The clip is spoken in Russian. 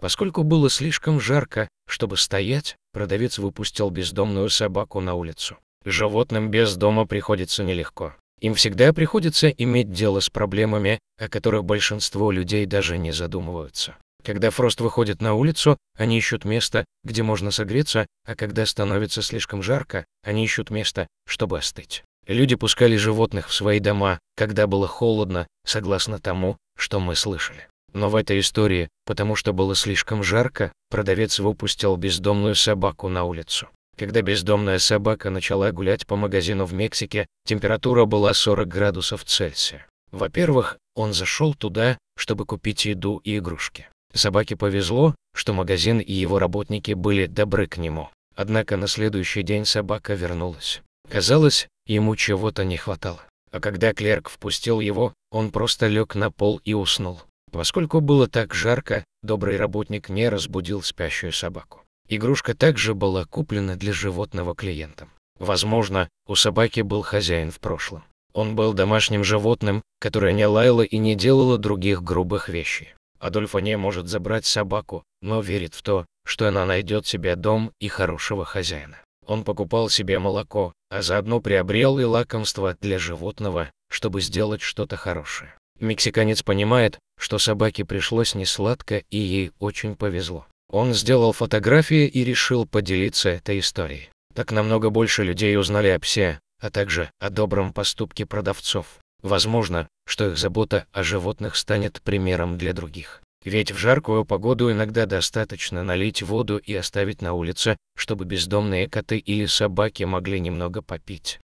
Поскольку было слишком жарко, чтобы стоять, продавец выпустил бездомную собаку на улицу. Животным без дома приходится нелегко. Им всегда приходится иметь дело с проблемами, о которых большинство людей даже не задумываются. Когда Фрост выходит на улицу, они ищут место, где можно согреться, а когда становится слишком жарко, они ищут место, чтобы остыть. Люди пускали животных в свои дома, когда было холодно, согласно тому, что мы слышали. Но в этой истории, потому что было слишком жарко, продавец выпустил бездомную собаку на улицу. Когда бездомная собака начала гулять по магазину в Мексике, температура была 40 градусов Цельсия. Во-первых, он зашел туда, чтобы купить еду и игрушки. Собаке повезло, что магазин и его работники были добры к нему. Однако на следующий день собака вернулась. Казалось, ему чего-то не хватало. А когда клерк впустил его, он просто лег на пол и уснул. Поскольку было так жарко, добрый работник не разбудил спящую собаку. Игрушка также была куплена для животного клиентом. Возможно, у собаки был хозяин в прошлом. Он был домашним животным, которое не лаяло и не делало других грубых вещей. Адольфо не может забрать собаку, но верит в то, что она найдет себе дом и хорошего хозяина. Он покупал себе молоко, а заодно приобрел и лакомство для животного, чтобы сделать что-то хорошее. Мексиканец понимает, что собаке пришлось несладко и ей очень повезло. Он сделал фотографии и решил поделиться этой историей. Так намного больше людей узнали о псе, а также о добром поступке продавцов. Возможно, что их забота о животных станет примером для других. Ведь в жаркую погоду иногда достаточно налить воду и оставить на улице, чтобы бездомные коты или собаки могли немного попить.